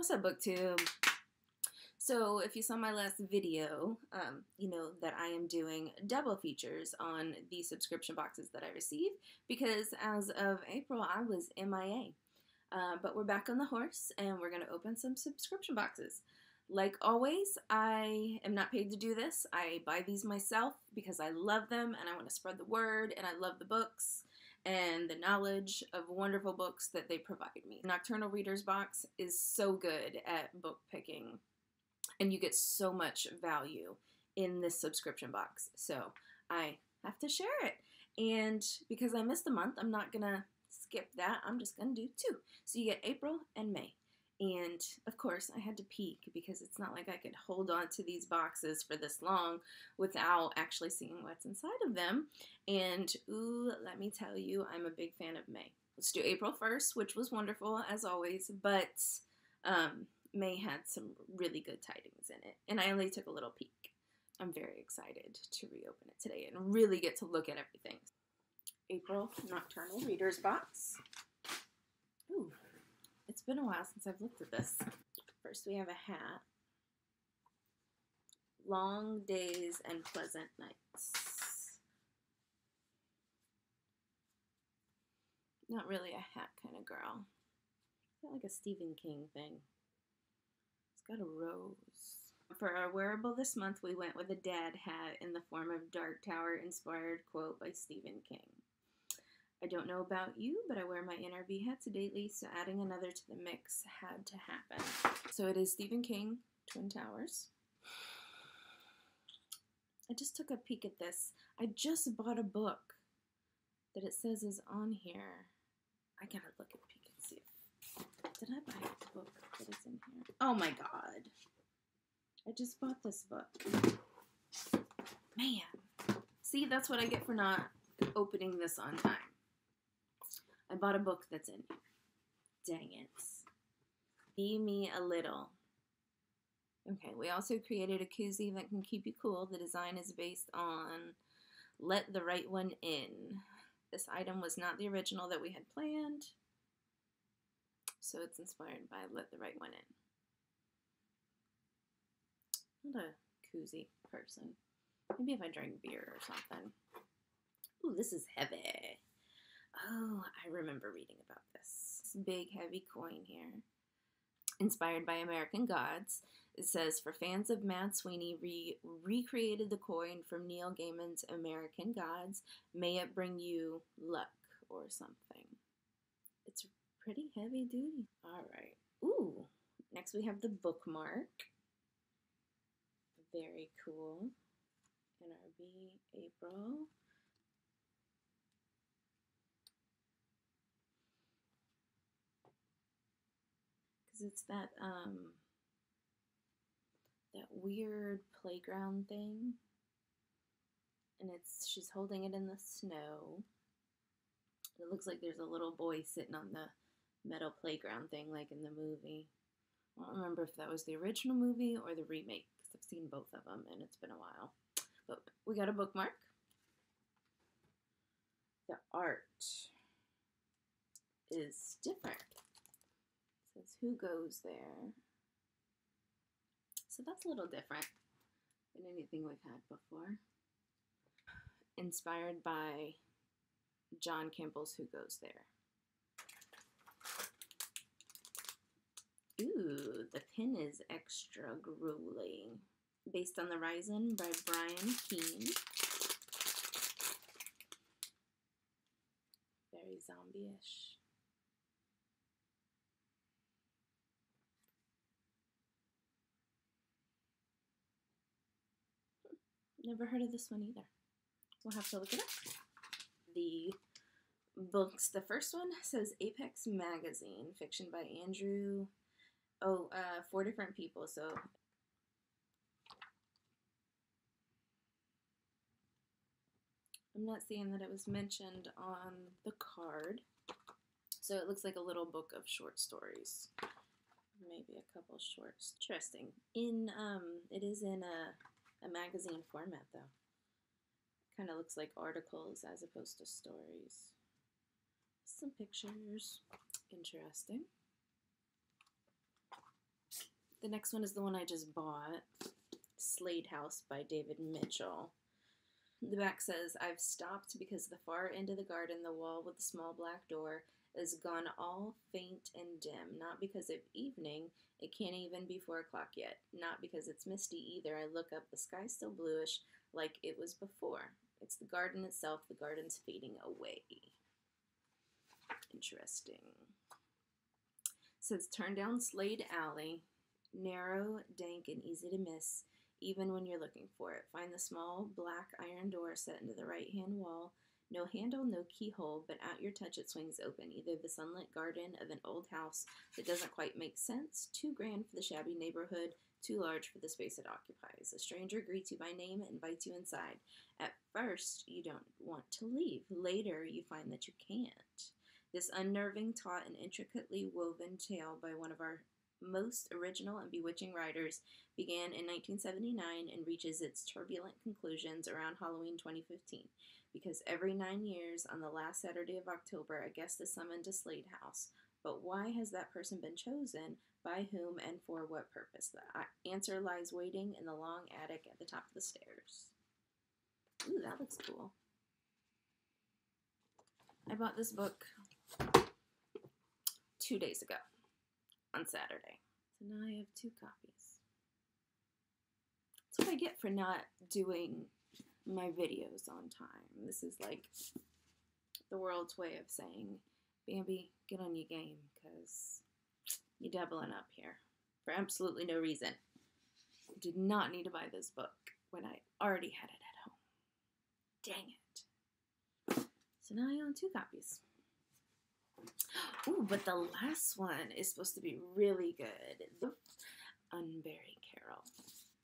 What's up, BookTube? So, if you saw my last video, um, you know that I am doing double features on the subscription boxes that I receive because as of April, I was MIA. Uh, but we're back on the horse and we're going to open some subscription boxes. Like always, I am not paid to do this. I buy these myself because I love them and I want to spread the word and I love the books and the knowledge of wonderful books that they provide me. Nocturnal Reader's Box is so good at book picking, and you get so much value in this subscription box. So I have to share it. And because I missed a month, I'm not gonna skip that. I'm just gonna do two. So you get April and May. And of course, I had to peek because it's not like I could hold on to these boxes for this long without actually seeing what's inside of them. And ooh, let me tell you, I'm a big fan of May. Let's do April 1st, which was wonderful as always, but um, May had some really good tidings in it. And I only took a little peek. I'm very excited to reopen it today and really get to look at everything. April Nocturnal Reader's Box. It's been a while since I've looked at this. First, we have a hat. Long days and pleasant nights. Not really a hat kind of girl. Got like a Stephen King thing. It's got a rose. For our wearable this month, we went with a dad hat in the form of Dark Tower inspired quote by Stephen King. I don't know about you, but I wear my NRB hats daily, so adding another to the mix had to happen. So it is Stephen King, Twin Towers. I just took a peek at this. I just bought a book that it says is on here. I gotta look at peek and see. Did I buy a book that is in here? Oh my god. I just bought this book. Man. See, that's what I get for not opening this on time. I bought a book that's in here. Dang it. Be me a little. Okay, we also created a koozie that can keep you cool. The design is based on Let the Right One In. This item was not the original that we had planned, so it's inspired by Let the Right One In. Not a koozie person. Maybe if I drank beer or something. Ooh, this is heavy. Oh, I remember reading about this. Big, heavy coin here. Inspired by American Gods. It says, for fans of Mad Sweeney, re- recreated the coin from Neil Gaiman's American Gods. May it bring you luck or something. It's pretty heavy duty. All right. Ooh, next we have the bookmark. Very cool. NRB April. It's that um that weird playground thing. And it's she's holding it in the snow. It looks like there's a little boy sitting on the metal playground thing like in the movie. I don't remember if that was the original movie or the remake because i've seen both of them and it's been a while. But we got a bookmark. The art is different says who goes there. So that's a little different than anything we've had before. Inspired by John Campbell's Who Goes There. Ooh, the pin is extra grueling. Based on The Rising by Brian Keene. Very zombie-ish. Never heard of this one either. We'll have to look it up. The books, the first one says Apex Magazine, fiction by Andrew. Oh, uh, four different people. So I'm not seeing that it was mentioned on the card. So it looks like a little book of short stories. Maybe a couple shorts. Interesting. In um, it is in a a magazine format, though. Kind of looks like articles as opposed to stories. Some pictures. Interesting. The next one is the one I just bought Slade House by David Mitchell. The back says, I've stopped because the far end of the garden, the wall with the small black door, is gone all faint and dim. Not because of evening, it can't even be four o'clock yet. Not because it's misty either. I look up, the sky's still bluish, like it was before. It's the garden itself, the garden's fading away. Interesting. says, turn down Slade Alley, narrow, dank, and easy to miss, even when you're looking for it. Find the small black iron door set into the right hand wall no handle, no keyhole, but at your touch it swings open. Either the sunlit garden of an old house that doesn't quite make sense, too grand for the shabby neighborhood, too large for the space it occupies. A stranger greets you by name and invites you inside. At first, you don't want to leave. Later, you find that you can't. This unnerving, taut, and intricately woven tale by one of our most original and bewitching writers began in 1979 and reaches its turbulent conclusions around Halloween 2015 because every nine years, on the last Saturday of October, a guest is summoned to Slade House. But why has that person been chosen? By whom and for what purpose? The uh, answer lies waiting in the long attic at the top of the stairs. Ooh, that looks cool. I bought this book two days ago on Saturday. So now I have two copies. That's what I get for not doing my videos on time. This is like the world's way of saying, Bambi, get on your game because you're doubling up here for absolutely no reason. I did not need to buy this book when I already had it at home. Dang it. So now I own two copies. Oh, but the last one is supposed to be really good. The Carol.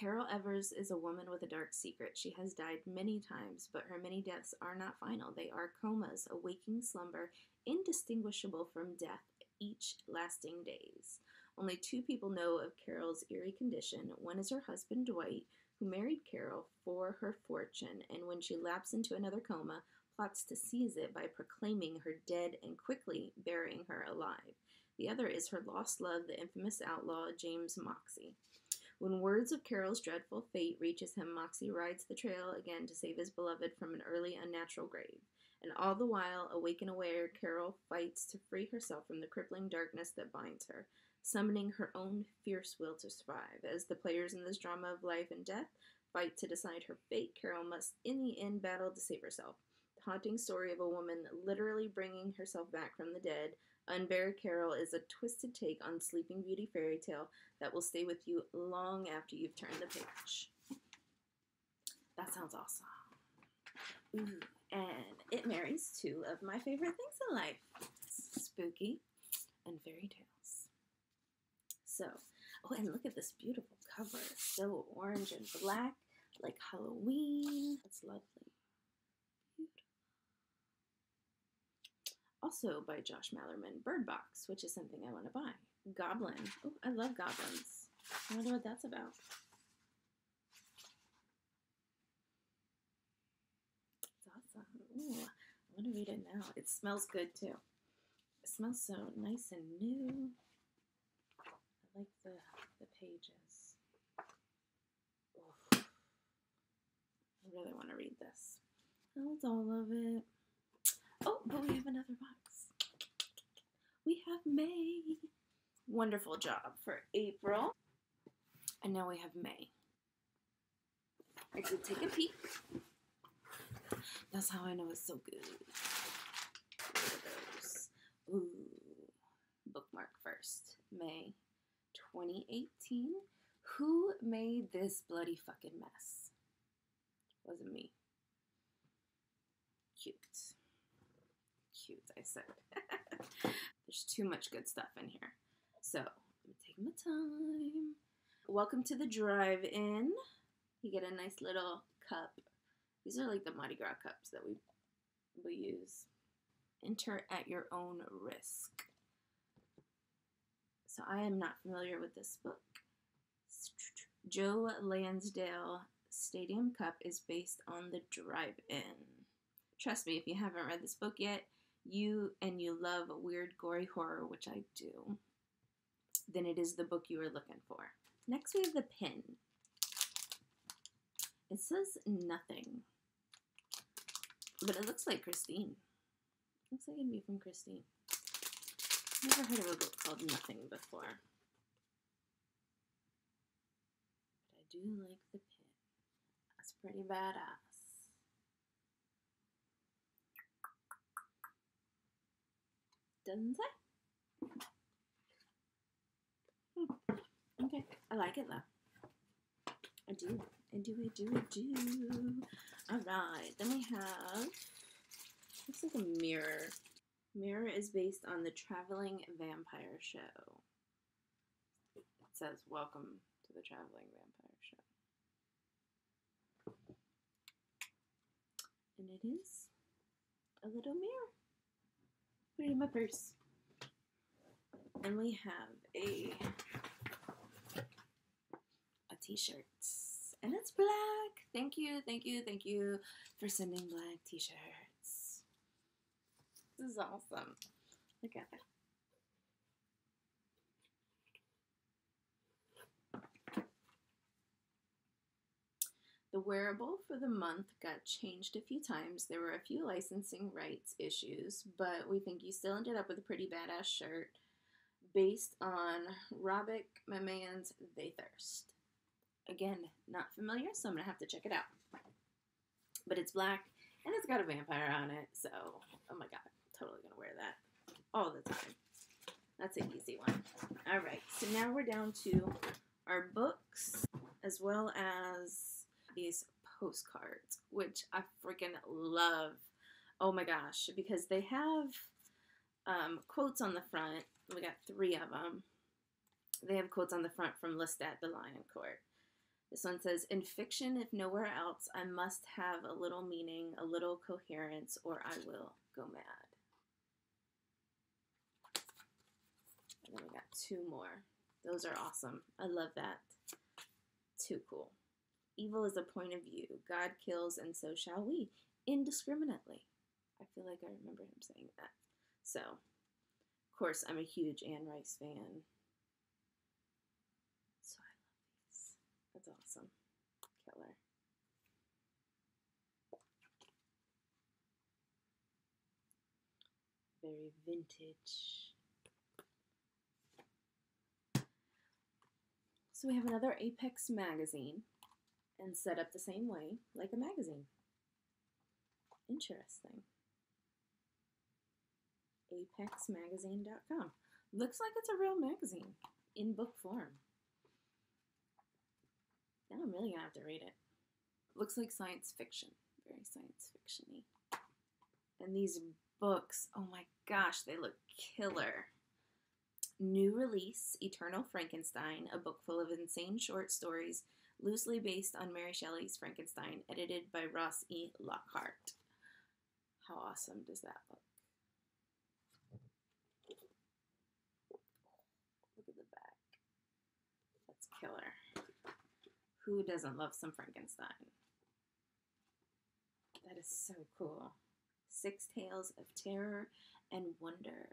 Carol Evers is a woman with a dark secret. She has died many times, but her many deaths are not final. They are comas, a waking slumber, indistinguishable from death, each lasting days. Only two people know of Carol's eerie condition. One is her husband, Dwight, who married Carol for her fortune, and when she lapses into another coma, plots to seize it by proclaiming her dead and quickly burying her alive. The other is her lost love, the infamous outlaw, James Moxie. When words of Carol's dreadful fate reaches him, Moxie rides the trail again to save his beloved from an early unnatural grave. And all the while, awake and aware, Carol fights to free herself from the crippling darkness that binds her, summoning her own fierce will to survive. As the players in this drama of life and death fight to decide her fate, Carol must in the end battle to save herself. The haunting story of a woman literally bringing herself back from the dead, Unbury Carol is a twisted take on Sleeping Beauty fairy tale that will stay with you long after you've turned the page. That sounds awesome. Ooh, and it marries two of my favorite things in life spooky and fairy tales. So, oh, and look at this beautiful cover. So orange and black, like Halloween. That's lovely. Also by Josh Malerman, Bird Box, which is something I want to buy. Goblin. Oh, I love goblins. I wonder what that's about. It's awesome. Ooh, I want to read it now. It smells good too. It smells so nice and new. I like the the pages. Oof. I really want to read this. That's all of it. Oh, but we have another box. We have May. Wonderful job for April. And now we have May. I did take a peek. That's how I know it's so good. Ooh. Bookmark first. May 2018. Who made this bloody fucking mess? Wasn't me. Cute cute, I said. There's too much good stuff in here. So, I'm taking my time. Welcome to the drive in. You get a nice little cup. These are like the Mardi Gras cups that we, we use. Enter at your own risk. So, I am not familiar with this book. Joe Lansdale Stadium Cup is based on the drive in. Trust me, if you haven't read this book yet, you and you love a weird, gory horror, which I do, then it is the book you are looking for. Next, we have the pin. It says nothing, but it looks like Christine. Looks like it'd be from Christine. Never heard of a book called Nothing before. But I do like the pin. That's pretty badass. Doesn't. Hmm. Okay, I like it though. I do. I do, I do, I do. Alright, then we have. Looks like a mirror. Mirror is based on the Traveling Vampire Show. It says, Welcome to the Traveling Vampire Show. And it is a little mirror. Put it in my purse. And we have a a t-shirt. And it's black. Thank you, thank you, thank you for sending black t-shirts. This is awesome. Look at that. The wearable for the month got changed a few times. There were a few licensing rights issues, but we think you still ended up with a pretty badass shirt based on Robert McCammon's They Thirst. Again, not familiar, so I'm gonna have to check it out. But it's black and it's got a vampire on it, so oh my god, totally gonna wear that all the time. That's an easy one. All right, so now we're down to our books as well as these postcards, which I freaking love. Oh my gosh, because they have um, quotes on the front. We got three of them. They have quotes on the front from Lestat de Lioncourt. This one says, In fiction, if nowhere else, I must have a little meaning, a little coherence, or I will go mad. And then we got two more. Those are awesome. I love that. Too cool. Evil is a point of view. God kills, and so shall we, indiscriminately. I feel like I remember him saying that. So, of course, I'm a huge Anne Rice fan. So I love these. That's awesome. Killer. Very vintage. So we have another Apex magazine and set up the same way like a magazine. Interesting. ApexMagazine.com. Looks like it's a real magazine in book form. Now I'm really gonna have to read it. Looks like science fiction, very science fictiony. And these books, oh my gosh, they look killer. New release Eternal Frankenstein, a book full of insane short stories loosely based on Mary Shelley's Frankenstein, edited by Ross E. Lockhart. How awesome does that look? Look at the back. That's killer. Who doesn't love some Frankenstein? That is so cool. Six Tales of Terror and Wonder.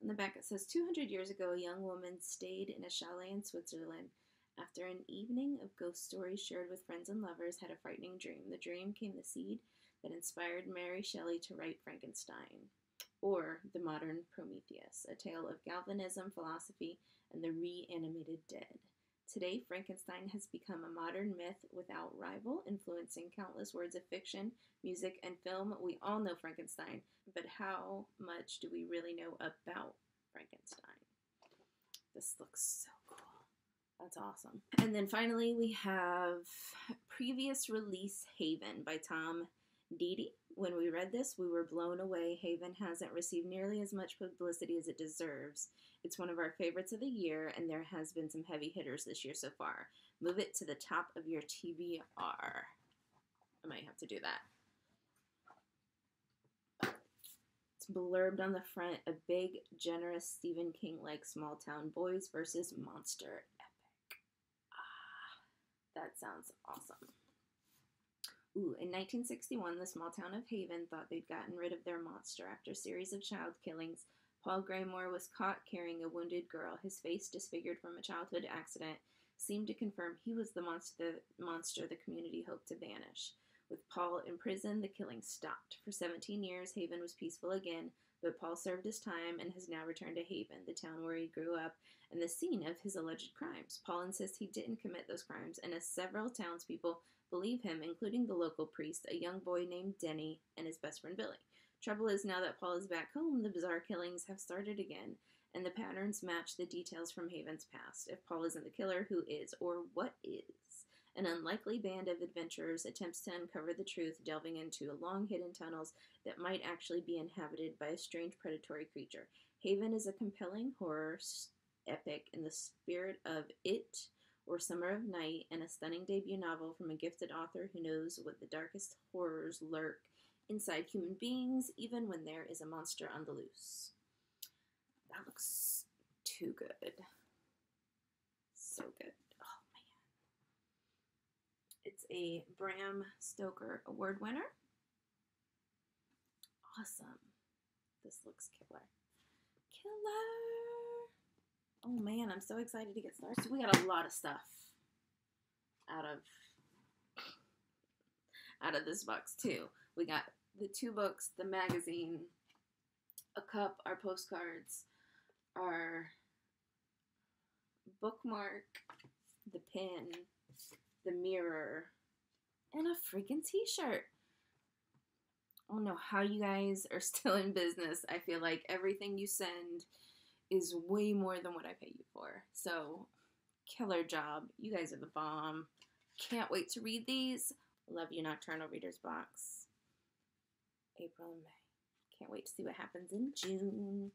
On the back it says 200 years ago, a young woman stayed in a chalet in Switzerland after an evening of ghost stories shared with friends and lovers, had a frightening dream. The dream came the seed that inspired Mary Shelley to write Frankenstein, or The Modern Prometheus, a tale of galvanism, philosophy, and the reanimated dead. Today, Frankenstein has become a modern myth without rival, influencing countless words of fiction, music, and film. We all know Frankenstein, but how much do we really know about Frankenstein? This looks so that's awesome. And then finally, we have previous release Haven by Tom Deady. When we read this, we were blown away. Haven hasn't received nearly as much publicity as it deserves. It's one of our favorites of the year, and there has been some heavy hitters this year so far. Move it to the top of your TBR. I might have to do that. It's blurbed on the front a big, generous Stephen King like small town boys versus monster that sounds awesome. Ooh, in 1961, the small town of Haven thought they'd gotten rid of their monster after a series of child killings. Paul Graymore was caught carrying a wounded girl, his face disfigured from a childhood accident. seemed to confirm he was the monster, the monster the community hoped to banish. With Paul in prison, the killing stopped. For 17 years, Haven was peaceful again, but Paul served his time and has now returned to Haven, the town where he grew up and the scene of his alleged crimes. Paul insists he didn't commit those crimes, and as several townspeople believe him, including the local priest, a young boy named Denny, and his best friend Billy. Trouble is, now that Paul is back home, the bizarre killings have started again, and the patterns match the details from Haven's past. If Paul isn't the killer, who is, or what is? An unlikely band of adventurers attempts to uncover the truth, delving into a long hidden tunnels that might actually be inhabited by a strange predatory creature. Haven is a compelling horror epic in the spirit of It or Summer of Night, and a stunning debut novel from a gifted author who knows what the darkest horrors lurk inside human beings, even when there is a monster on the loose. That looks too good. So good. A Bram Stoker Award winner. Awesome. This looks killer. Killer. Oh man, I'm so excited to get started. We got a lot of stuff out of out of this box too. We got the two books, the magazine, a cup, our postcards, our bookmark, the pin, the mirror, and a freaking t-shirt. I don't know how you guys are still in business. I feel like everything you send is way more than what I pay you for. So, killer job. You guys are the bomb. Can't wait to read these. Love you, Nocturnal Readers Box. April and May. Can't wait to see what happens in June.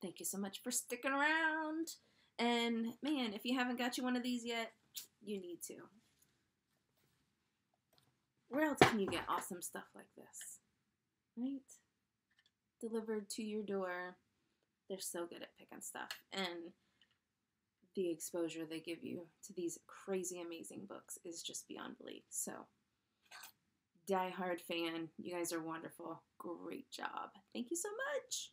Thank you so much for sticking around. And man, if you haven't got you one of these yet, you need to. Where else can you get awesome stuff like this? Right? Delivered to your door. They're so good at picking stuff. And the exposure they give you to these crazy, amazing books is just beyond belief. So, die hard fan, you guys are wonderful. Great job. Thank you so much.